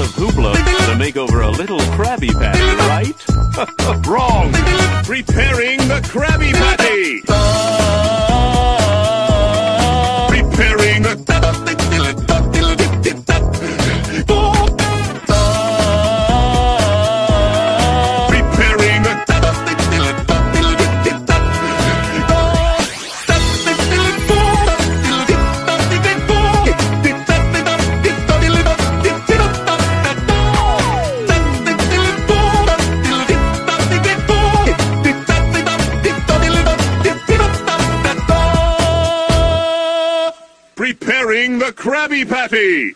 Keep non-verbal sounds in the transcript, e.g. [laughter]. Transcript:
of Hoopla to make over a little Krabby Patty, right? [laughs] Wrong! Preparing the Krabby Patty! Preparing the Krabby Patty!